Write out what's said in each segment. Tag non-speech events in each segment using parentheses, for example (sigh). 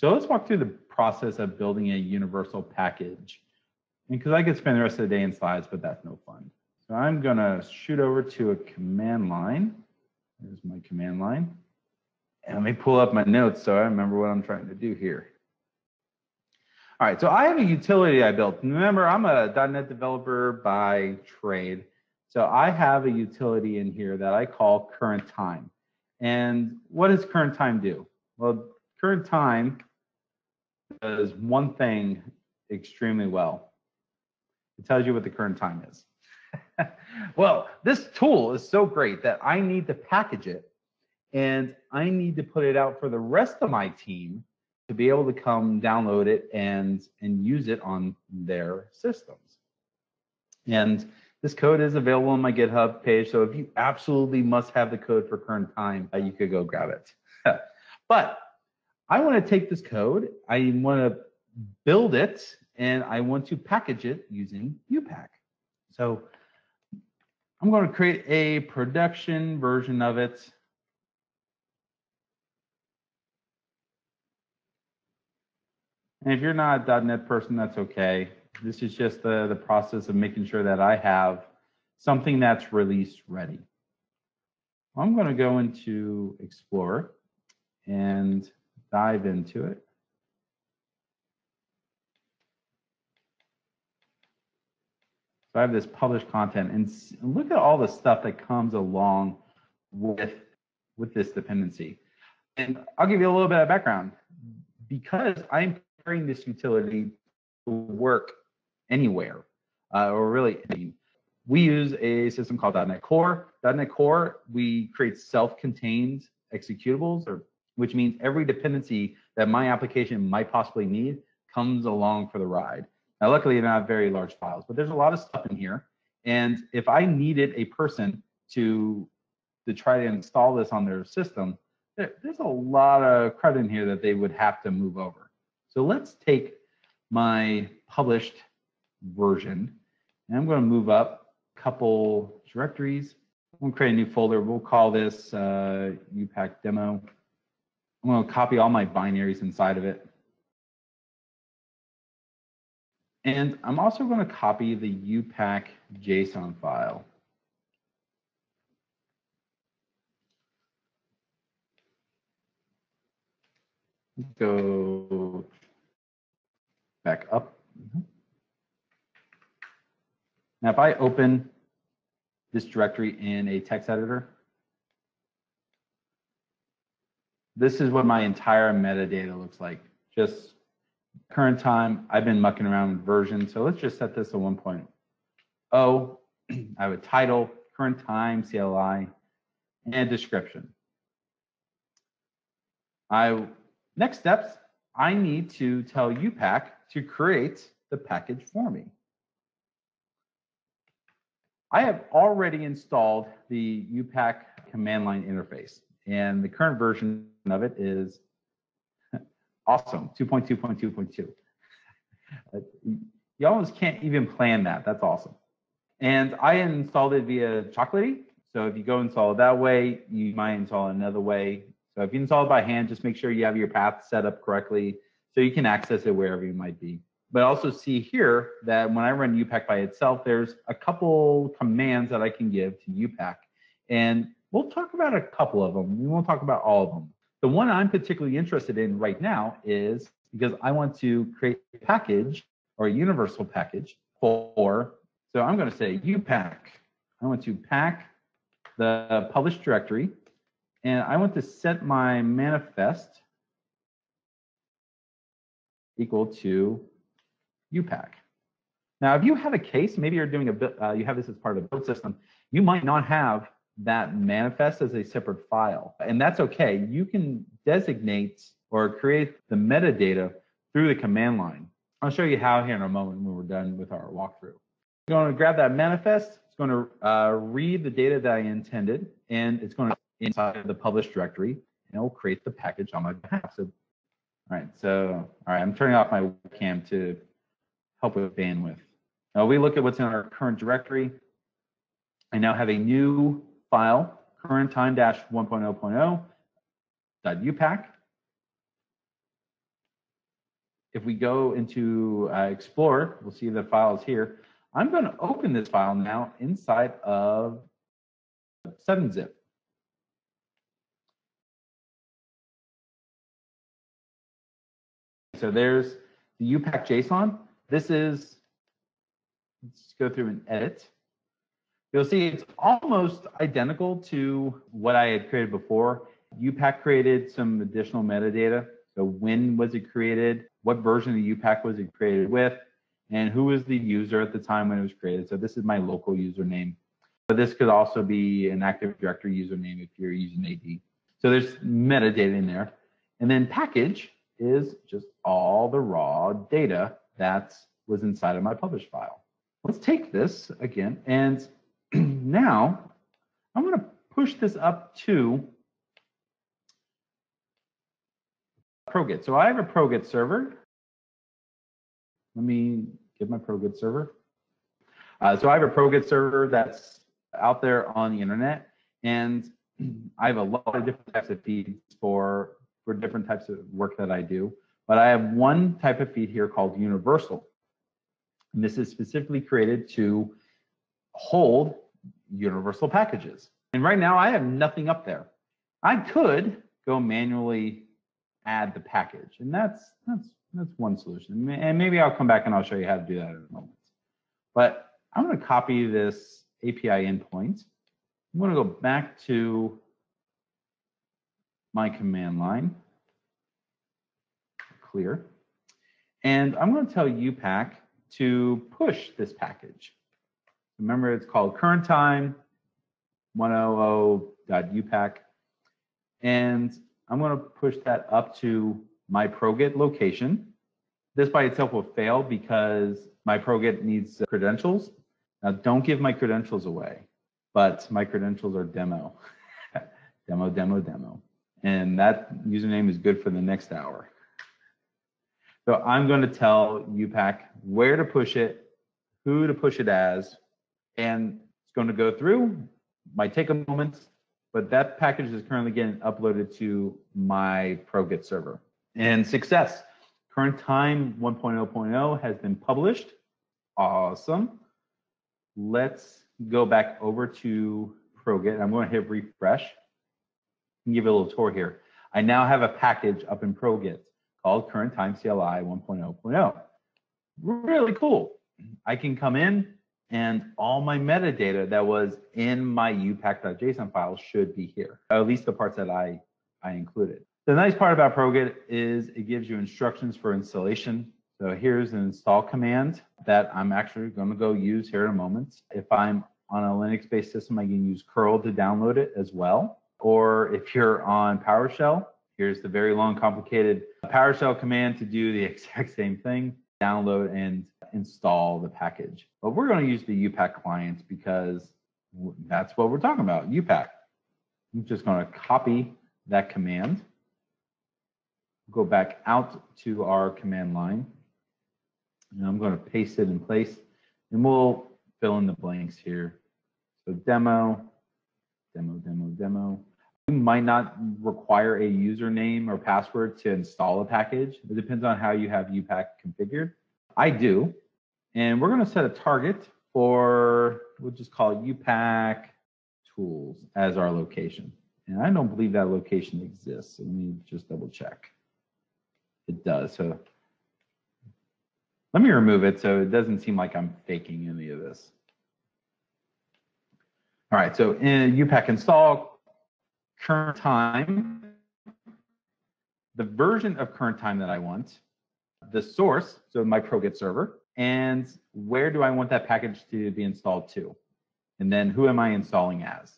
So let's walk through the process of building a universal package. And because I could spend the rest of the day in slides, but that's no fun. So I'm gonna shoot over to a command line. There's my command line. And let me pull up my notes so I remember what I'm trying to do here. All right, so I have a utility I built. Remember, I'm a .NET developer by trade. So I have a utility in here that I call current time. And what does current time do? Well, current time does one thing extremely well. It tells you what the current time is. (laughs) well, this tool is so great that I need to package it and I need to put it out for the rest of my team to be able to come download it and and use it on their systems. And this code is available on my GitHub page, so if you absolutely must have the code for current time, uh, you could go grab it. (laughs) but I want to take this code, I want to build it, and I want to package it using UPack. So I'm going to create a production version of it. And if you're not a .NET person, that's okay. This is just the, the process of making sure that I have something that's release ready. I'm going to go into Explorer and dive into it. So I have this published content and look at all the stuff that comes along with, with this dependency. And I'll give you a little bit of background. Because I'm preparing this utility to work anywhere, uh, or really, we use a system called .NET Core. .NET Core, we create self-contained executables, or which means every dependency that my application might possibly need comes along for the ride. Now, luckily, they're not very large files, but there's a lot of stuff in here. And if I needed a person to to try to install this on their system, there, there's a lot of credit in here that they would have to move over. So let's take my published version, and I'm going to move up a couple directories. I'm going to create a new folder. We'll call this uh, UPack demo. I'm going to copy all my binaries inside of it. And I'm also going to copy the UPack JSON file. Go back up. Now, if I open this directory in a text editor, this is what my entire metadata looks like. Just current time, I've been mucking around with version. So let's just set this to 1.0. (clears throat) I have a title, current time, CLI, and description. I Next steps, I need to tell UPack to create the package for me. I have already installed the UPack command line interface, and the current version of it is (laughs) awesome 2.2.2.2. you almost can't even plan that. That's awesome. And I installed it via Chocolatey. So if you go install it that way, you might install it another way. So if you install it by hand, just make sure you have your path set up correctly so you can access it wherever you might be. But also see here that when I run UPack by itself, there's a couple commands that I can give to UPack. And we'll talk about a couple of them. We won't talk about all of them. The one I'm particularly interested in right now is because I want to create a package or a universal package for, so I'm going to say UPack. I want to pack the published directory and I want to set my manifest equal to UPack. Now, if you have a case, maybe you're doing a uh, you have this as part of a build system, you might not have that manifest as a separate file, and that's okay. You can designate or create the metadata through the command line. I'll show you how here in a moment when we're done with our walkthrough. I'm going to grab that manifest. It's going to uh, read the data that I intended, and it's going to inside of the published directory, and it will create the package on my behalf. So, all right, so, all right, I'm turning off my webcam to help with bandwidth. Now we look at what's in our current directory. I now have a new file, current time dash 1.0.0 .upack. if we go into uh, Explorer, we'll see the file is here. I'm going to open this file now inside of 7-zip. So there's the UPack JSON. This is, let's go through and edit. You'll see it's almost identical to what I had created before. UPack created some additional metadata. So when was it created? What version of UPack was it created with? And who was the user at the time when it was created? So this is my local username. But this could also be an Active Directory username if you're using AD. So there's metadata in there. And then package is just all the raw data that was inside of my published file. Let's take this again and (clears throat) now I'm going to push this up to ProGet. So I have a ProGet server. Let me get my ProGet server. Uh, so I have a ProGet server that's out there on the internet, and (clears throat) I have a lot of different types of feeds for for different types of work that I do. But I have one type of feed here called Universal. And this is specifically created to hold universal packages. And right now I have nothing up there. I could go manually add the package. And that's that's that's one solution. And maybe I'll come back and I'll show you how to do that in a moment. But I'm going to copy this API endpoint. I'm going to go back to my command line, clear. And I'm going to tell UPack to push this package. Remember, it's called current time 100.upack. And I'm going to push that up to my ProGet location. This by itself will fail because my ProGet needs credentials. Now, don't give my credentials away, but my credentials are demo, (laughs) demo, demo, demo. And that username is good for the next hour. So I'm going to tell UPack where to push it, who to push it as, and it's going to go through. Might take a moment, but that package is currently getting uploaded to my ProGet server. And success. Current time 1.0.0 has been published. Awesome. Let's go back over to ProGet. I'm going to hit refresh and give it a little tour here. I now have a package up in ProGet called current time CLI 1.0.0. Really cool. I can come in, and all my metadata that was in my upack.json file should be here, at least the parts that I, I included. The nice part about ProGet is it gives you instructions for installation. So here's an install command that I'm actually going to go use here in a moment. If I'm on a Linux-based system, I can use curl to download it as well. Or if you're on PowerShell, here's the very long, complicated PowerShell command to do the (laughs) exact same thing download and install the package. But we're going to use the UPack clients because that's what we're talking about, UPack. I'm just going to copy that command, go back out to our command line, and I'm going to paste it in place, and we'll fill in the blanks here. So demo, demo, demo, demo. You might not require a username or password to install a package. It depends on how you have UPack configured. I do. And we're going to set a target for, we'll just call UPack tools as our location. And I don't believe that location exists. So let me just double check. It does. So let me remove it so it doesn't seem like I'm faking any of this. All right, so eh, in UPack install, current time, the version of current time that I want, the source, so my ProGet server, and where do I want that package to be installed to? And then who am I installing as?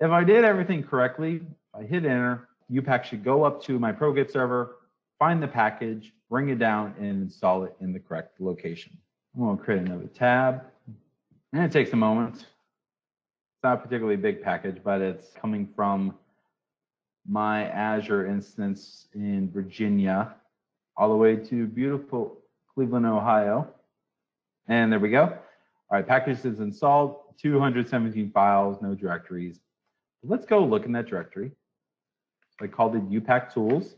If I did everything correctly, I hit enter, UPack should go up to my ProGet server, find the package, bring it down, and install it in the correct location. I'm to create another tab, and it takes a moment. It's not a particularly big package, but it's coming from my Azure instance in Virginia all the way to beautiful Cleveland, Ohio. And there we go. All right, package is installed, 217 files, no directories. Let's go look in that directory. I called it UPack tools.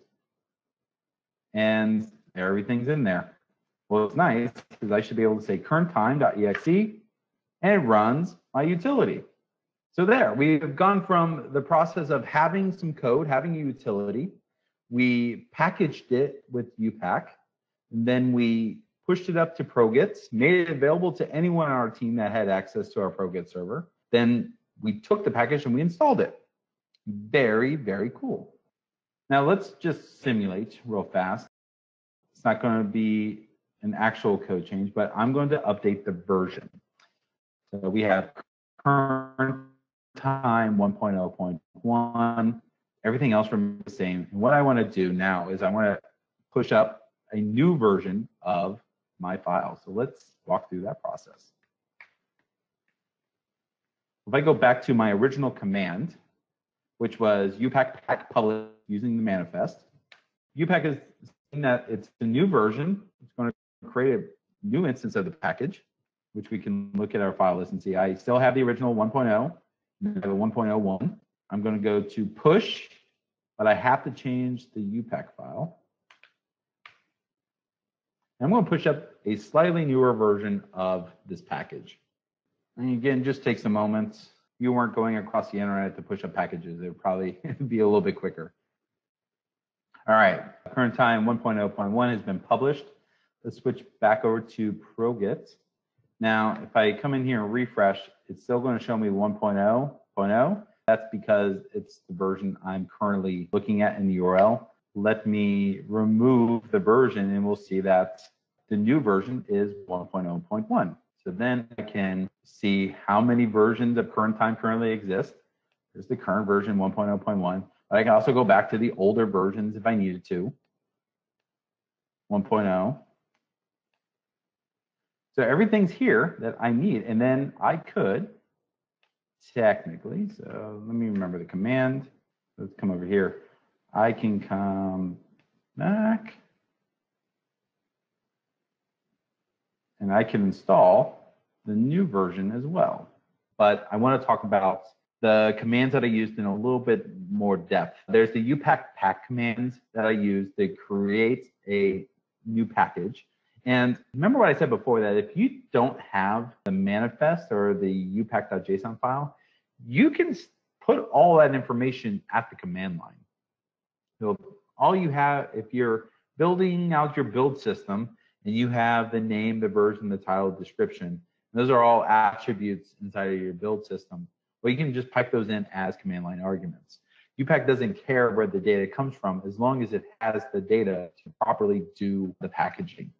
And everything's in there. Well, it's nice because I should be able to say current time.exe and it runs my utility. So there, we've gone from the process of having some code, having a utility. We packaged it with UPack. And then we pushed it up to ProGets, made it available to anyone on our team that had access to our ProGet server. Then we took the package and we installed it. Very, very cool. Now let's just simulate real fast. It's not going to be an actual code change, but I'm going to update the version. So we have current time 1.0.1. Everything else remains the same. And what I want to do now is I want to push up a new version of my file. So let's walk through that process. If I go back to my original command, which was upack pack publish using the manifest, upack is saying that it's a new version. It's going to create a new instance of the package, which we can look at our file list and see. I still have the original 1.0, and I have a 1.01. I'm going to go to push, but I have to change the upack file. I'm going to push up a slightly newer version of this package. And again, just takes a moment. You weren't going across the internet to push up packages, it would probably (laughs) be a little bit quicker. All right, current time 1.0.1 has been published. Let's switch back over to ProGet. Now, if I come in here and refresh, it's still going to show me 1.0.0. That's because it's the version I'm currently looking at in the URL let me remove the version and we'll see that the new version is 1.0.1. So then I can see how many versions of current time currently exist. There's the current version 1.0.1. But I can also go back to the older versions if I needed to. 1.0. So everything's here that I need. And then I could technically, so let me remember the command. Let's come over here. I can come back and I can install the new version as well. But I want to talk about the commands that I used in a little bit more depth. There's the upack pack commands that I use to create a new package. And remember what I said before that if you don't have the manifest or the upack.json file, you can put all that information at the command line. So all you have, if you're building out your build system and you have the name, the version, the title, description, those are all attributes inside of your build system. Well, you can just pipe those in as command line arguments. UPack doesn't care where the data comes from as long as it has the data to properly do the packaging.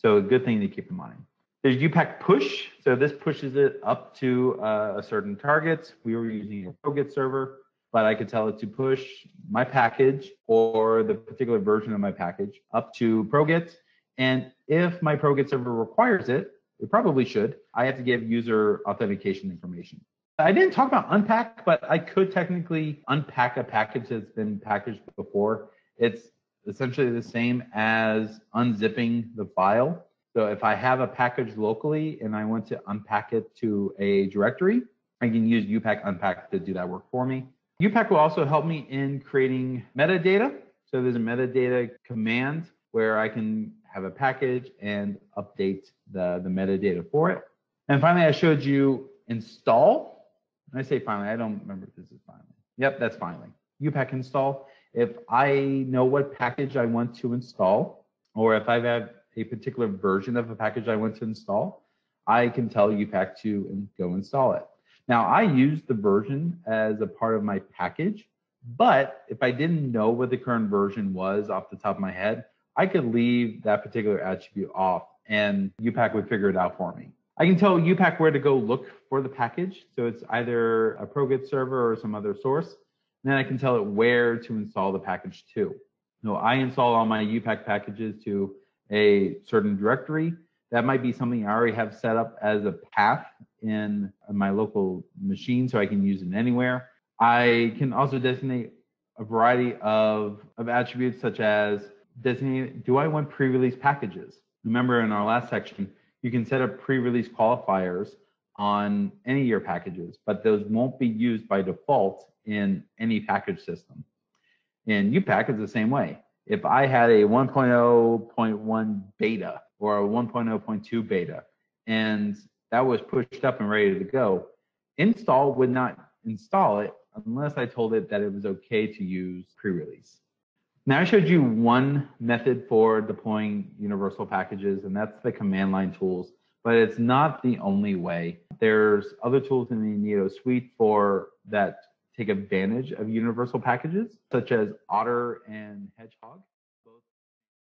So a good thing to keep in mind. There's UPack push. So this pushes it up to uh, a certain target. We were using a ProGet server but I could tell it to push my package or the particular version of my package up to ProGet. And if my ProGet server requires it, it probably should, I have to give user authentication information. I didn't talk about unpack, but I could technically unpack a package that's been packaged before. It's essentially the same as unzipping the file. So if I have a package locally and I want to unpack it to a directory, I can use upack unpack to do that work for me. UPack will also help me in creating metadata. So there's a metadata command where I can have a package and update the, the metadata for it. And finally, I showed you install. When I say finally, I don't remember if this is finally. Yep, that's finally. UPack install. If I know what package I want to install, or if I have a particular version of a package I want to install, I can tell UPack to go install it. Now I use the version as a part of my package, but if I didn't know what the current version was off the top of my head, I could leave that particular attribute off and UPack would figure it out for me. I can tell UPack where to go look for the package. So it's either a ProGet server or some other source. Then I can tell it where to install the package to. So I install all my UPack packages to a certain directory that might be something I already have set up as a path in my local machine so I can use it anywhere. I can also designate a variety of, of attributes such as designate, do I want pre-release packages? Remember in our last section, you can set up pre-release qualifiers on any of your packages, but those won't be used by default in any package system. In UPack, it's the same way. if I had a 1.0.1 beta or a 1.0.2 beta and that was pushed up and ready to go, install would not install it unless I told it that it was okay to use pre-release. Now I showed you one method for deploying universal packages, and that's the command line tools, but it's not the only way. There's other tools in the Inedo suite for that take advantage of universal packages, such as Otter and Hedgehog.